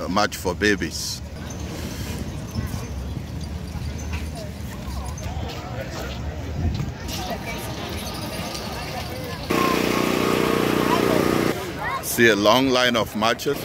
a match for babies. See a long line of matches.